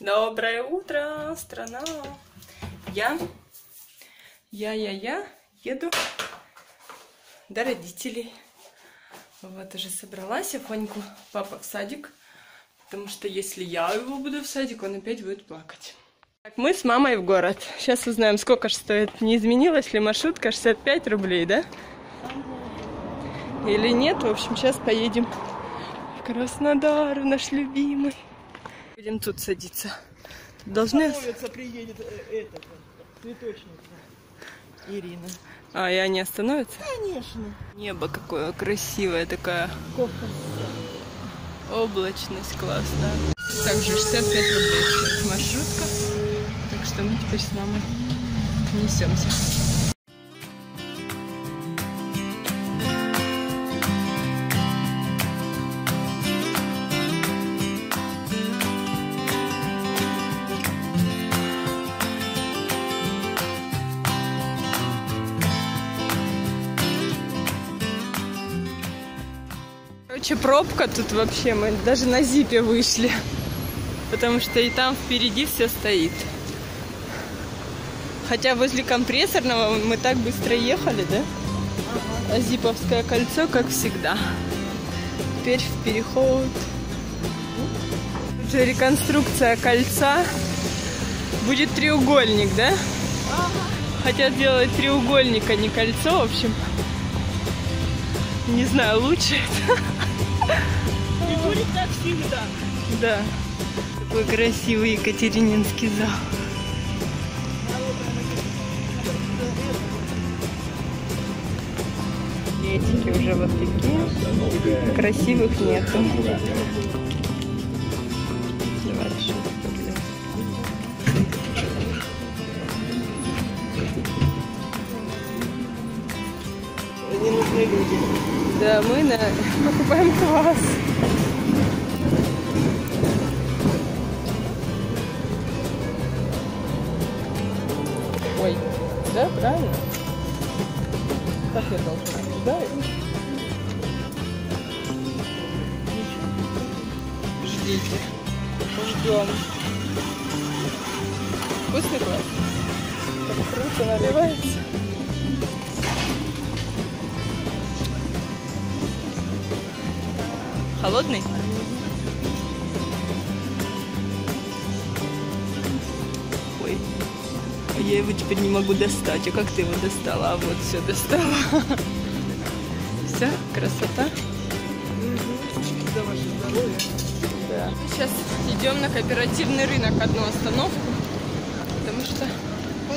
Доброе утро, страна! Я, я, я, я еду до родителей. Вот уже собралась, Афоньку папа в садик, потому что если я его буду в садик, он опять будет плакать. Так, мы с мамой в город. Сейчас узнаем, сколько же стоит. Не изменилась ли маршрутка? 65 рублей, да? Или нет? В общем, сейчас поедем в Краснодар, наш любимый. Будем тут садиться. Должны... Остановится, приедет э, этот, цветочница Ирина. А, и они остановятся? Конечно. Небо какое красивое, такая Кофта. облачность классная. Также 65 рублей стоит маршрутка. Так что мы теперь с мамой несемся. Короче, пробка тут вообще, мы даже на зипе вышли. Потому что и там впереди все стоит. Хотя возле компрессорного мы так быстро ехали, да? А Зиповское кольцо, как всегда. Теперь в переход. Тут же реконструкция кольца. Будет треугольник, да? Хотят делать треугольник, а не кольцо, в общем. Не знаю, лучше это. И будет так всегда. Да. Такой красивый Екатерининский зал. Летики уже вот такие. Красивых нету. Давай еще поглядим. Не нужны люди. Да, мы на... покупаем квас. Ой, да, правильно? Как я должна? Да, Ждите. Ждем. Вкусный квас? Так круто наливается. Холодный? Ой, а я его теперь не могу достать. А как ты его достала? А вот все достала. Все, красота. За ваше здоровье. Да. Сейчас идем на кооперативный рынок одну остановку, потому что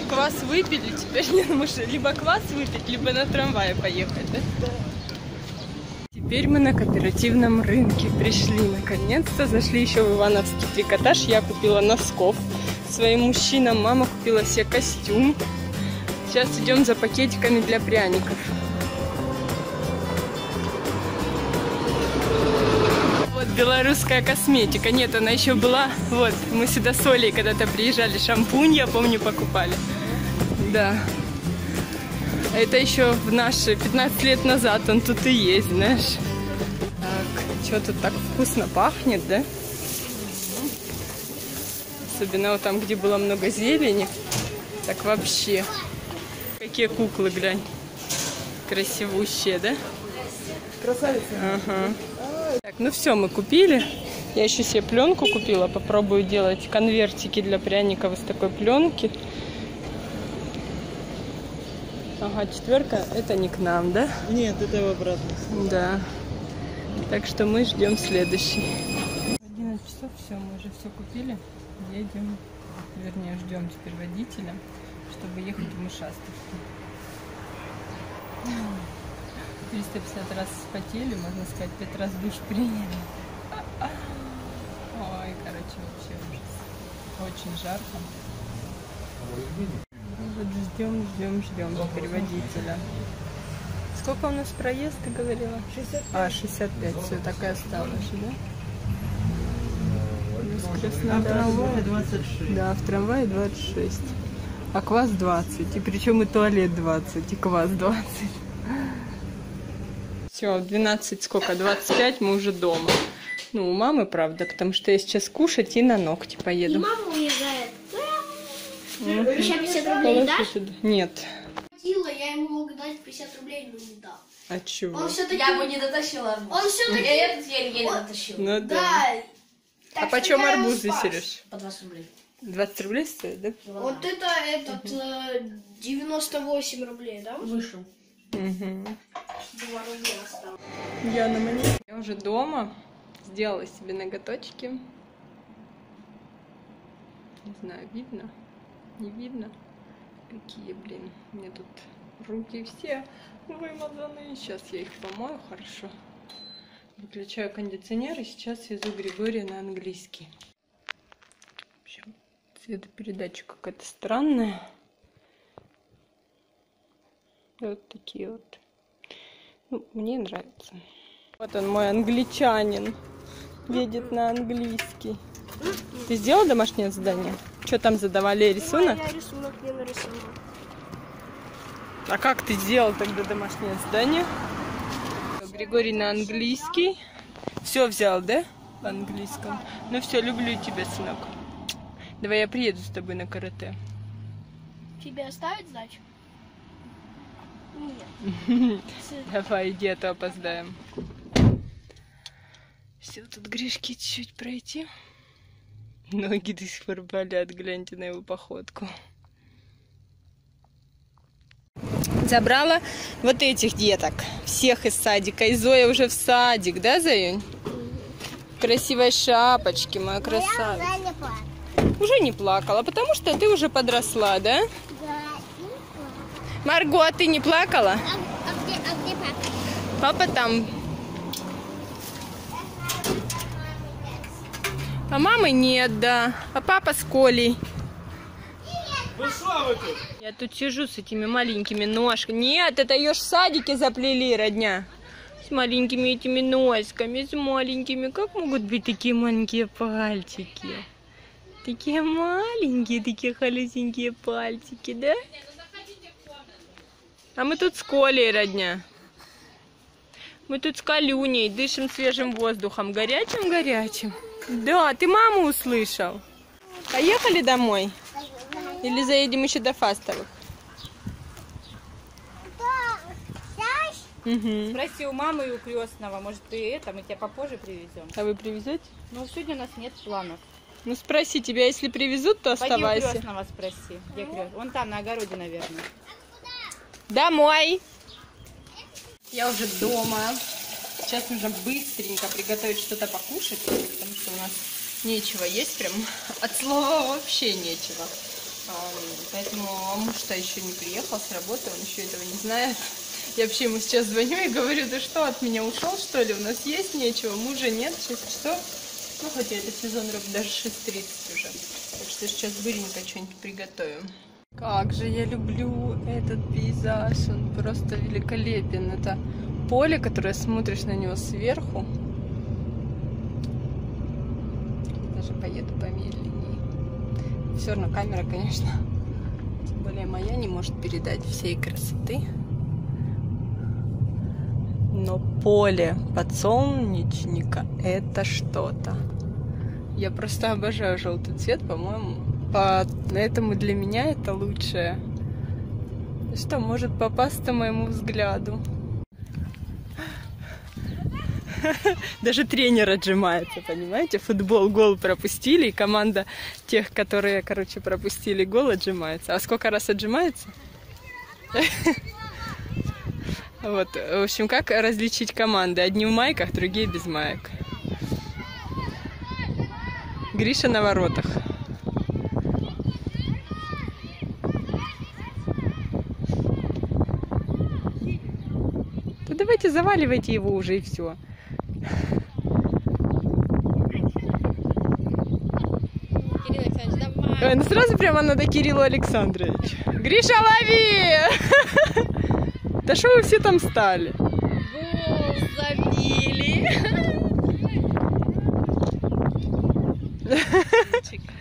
квас выпили, теперь не можем либо квас выпить, либо на трамвае поехать, да? Теперь мы на кооперативном рынке пришли наконец-то. Зашли еще в Ивановский трикотаж. Я купила носков своим мужчинам. Мама купила себе костюм. Сейчас идем за пакетиками для пряников. Вот белорусская косметика. Нет, она еще была. Вот, мы сюда с Олей когда-то приезжали. Шампунь, я помню, покупали. Да. Это еще в наши 15 лет назад он тут и есть, знаешь. Так, что тут так вкусно пахнет, да? Особенно вот там, где было много зелени. Так вообще. Какие куклы, глянь. Красивущие, да? Красавица. Ага. Так, ну все, мы купили. Я еще себе пленку купила. Попробую делать конвертики для пряников из такой пленки. Ага, четверка это не к нам, да? Нет, это в обратно. Да. Так что мы ждем следующий. 11 часов, все, мы уже все купили. Едем, вернее, ждем теперь водителя, чтобы ехать в Мышастовку. 350 раз спотели, можно сказать, 5 раз душ приняли. Ой, короче, вообще ужас. Очень жарко. Вот ждем, ждем, ждем теперь водителя. Сколько у нас проезд, ты говорила? 65. А, 65, все, так и осталось, да? Из А в трамвае 26. Да, в трамвае 26. А квас 20. И причем и туалет 20, и квас 20. Все, в 12 сколько? 25 мы уже дома. Ну, у мамы, правда, потому что я сейчас кушать и на ногти И поеду. мама уезжает. Мгм. Еще 50 рублей Положи дашь? Нет. Я ему мог дать 50 рублей, но не дал. А чего? Он все-таки... Я бы не дотащила. Он все-таки... Я этот еле-еле дотащил. Ну да. Да. А почем арбузы, спас. Сереж? По 20 рублей. 20 рублей стоит, да? Вот это этот э, 98 рублей, да? Вышел. Угу. 2 рубля осталось. Я на мане. Я уже дома. Сделала себе ноготочки. Не знаю, видно? Не видно? Какие, блин. Меня тут руки все вымазаны. Сейчас я их помою хорошо. Выключаю кондиционер и сейчас везу Григория на английский. В общем, цветопередача какая-то странная. Вот такие вот. Ну, мне нравится. Вот он, мой англичанин. Едет на английский. Ты сделал домашнее задание? Что там задавали рисунок? Я рисунок не нарисовал. А как ты сделал тогда домашнее задание? Григорий на английский. Все взял, да? В английском. Ну все, люблю тебя, сынок. Давай я приеду с тобой на карате. Тебе оставить сдачу? Нет. Давай, иди, а то опоздаем. Все, тут Гришки чуть-чуть пройти. Ноги до сих пор болят, гляньте на его походку. Забрала вот этих деток, всех из садика. И Зоя уже в садик, да, Заюнь? В красивой шапочке, моя красавица. Уже не плакала, потому что ты уже подросла, да? Марго, а ты не плакала? А где, а где папа? Папа там. А мамы нет, да. А папа с Колей. Я тут сижу с этими маленькими ножками. Нет, это ее ж в садике заплели, родня. С маленькими этими ножками, с маленькими. Как могут быть такие маленькие пальчики? Такие маленькие, такие холесенькие пальчики, да? А мы тут с Колей, родня. Мы тут с Калюней дышим свежим воздухом, горячим-горячим. Да, ты маму услышал. Поехали домой? Или заедем еще до Фастовых? Угу. Спроси у мамы и у крестного, может ты это, мы тебя попозже привезем. А вы привезете? Ну, сегодня у нас нет планов. Ну спроси, тебя если привезут, то Пойди у оставайся. крестного спроси. Где крестный? Вон там, на огороде, наверное. Домой! Я уже дома. Сейчас нужно быстренько приготовить что-то покушать, потому что у нас нечего есть, прям от слова вообще нечего. А, Поэтому муж-то еще не приехал с работы, он еще этого не знает. Я вообще ему сейчас звоню и говорю, ты что, от меня ушел, что ли? У нас есть нечего, мужа нет, 6 часов. Ну, хотя это сезон рыб даже 6.30 уже. Так что сейчас быренько что-нибудь приготовим. Как же я люблю этот пейзаж, он просто великолепен. Это поле, которое смотришь на него сверху. Даже поеду помедленнее. Все равно камера, конечно, тем более моя, не может передать всей красоты. Но поле подсолнечника это что-то. Я просто обожаю желтый цвет, по-моему, поэтому для меня это лучшее, что может попасться моему взгляду. Даже тренер отжимается, понимаете? Футбол гол пропустили, и команда тех, которые, короче, пропустили гол, отжимается. А сколько раз отжимается? Вот, в общем, как различить команды? Одни в майках, другие без маек. Гриша на воротах. Да давайте заваливайте его уже и все. Кирилл Александрович, давай. Ой, ну сразу прямо надо Кириллу Александрович. Гриша, лови! Да что вы все там стали? Гол забили.